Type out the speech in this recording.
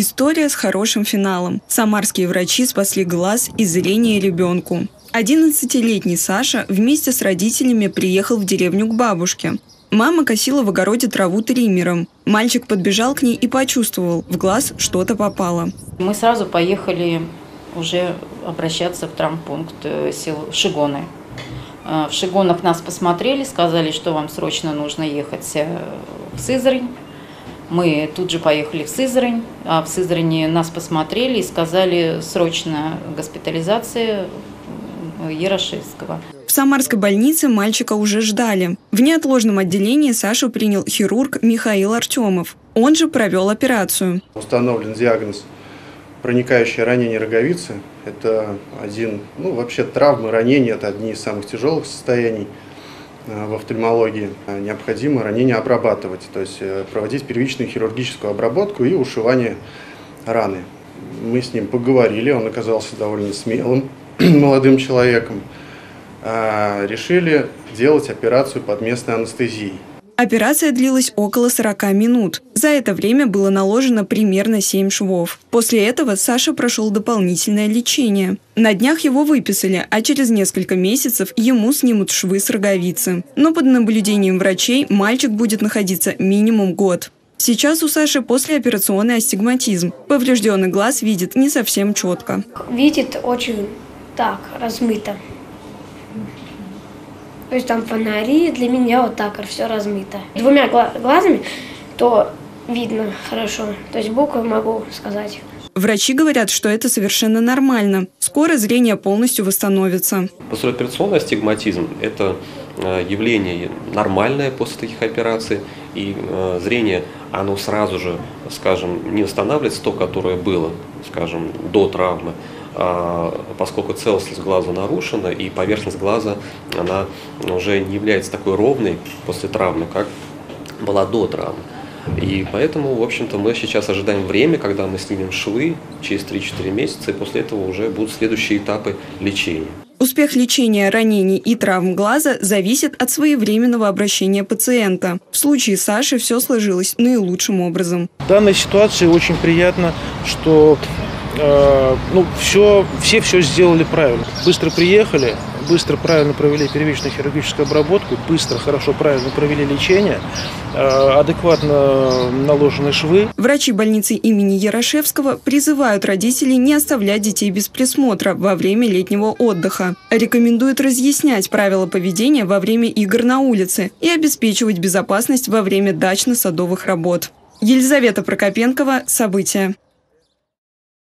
История с хорошим финалом. Самарские врачи спасли глаз и зрение ребенку. 11-летний Саша вместе с родителями приехал в деревню к бабушке. Мама косила в огороде траву триммером. Мальчик подбежал к ней и почувствовал, в глаз что-то попало. Мы сразу поехали уже обращаться в травмпункт э, сел Шигоны. Э, В Шигонах нас посмотрели, сказали, что вам срочно нужно ехать э, в Сызрань. Мы тут же поехали в Сызрань, а в Сызрани нас посмотрели и сказали срочно госпитализация э, Ярошевского. В Самарской больнице мальчика уже ждали. В неотложном отделении Сашу принял хирург Михаил Артемов. Он же провел операцию. Установлен диагноз проникающее ранение роговицы. Это один, ну вообще травмы, ранения – это одни из самых тяжелых состояний в офтальмологии. Э, Необходимо ранение обрабатывать, то есть э, проводить первичную хирургическую обработку и ушивание раны. Мы с ним поговорили, он оказался довольно смелым молодым человеком. Решили делать операцию под местной анестезией. Операция длилась около 40 минут. За это время было наложено примерно 7 швов. После этого Саша прошел дополнительное лечение. На днях его выписали, а через несколько месяцев ему снимут швы с роговицы. Но под наблюдением врачей мальчик будет находиться минимум год. Сейчас у Саши послеоперационный астигматизм. Поврежденный глаз видит не совсем четко. видит очень так, размыто. То есть там фонари, для меня вот так все размыто. Двумя гла- глазами то видно хорошо, то есть буквы могу сказать. Врачи говорят, что это совершенно нормально. Скоро зрение полностью восстановится. Послеоперационный астигматизм – это э, явление нормальное после таких операций, и э, зрение, оно сразу же, скажем, не восстанавливается то, которое было, скажем, до травмы, поскольку целостность глаза нарушена, и поверхность глаза, она уже не является такой ровной после травмы, как была до травмы. И поэтому, в общем-то, мы сейчас ожидаем время, когда мы снимем швы через 3-4 месяца, и после этого уже будут следующие этапы лечения. Успех лечения ранений и травм глаза зависит от своевременного обращения пациента. В случае Саши все сложилось наилучшим образом. В данной ситуации очень приятно, что э, ну, все, все все сделали правильно. Быстро приехали, быстро, правильно провели первичную хирургическую обработку, быстро, хорошо, правильно провели лечение, э, адекватно наложены швы. Врачи больницы имени Ярошевского призывают родителей не оставлять детей без присмотра во время летнего отдыха. Рекомендуют разъяснять правила поведения во время игр на улице и обеспечивать безопасность во время дачно-садовых работ. Елизавета Прокопенкова. События.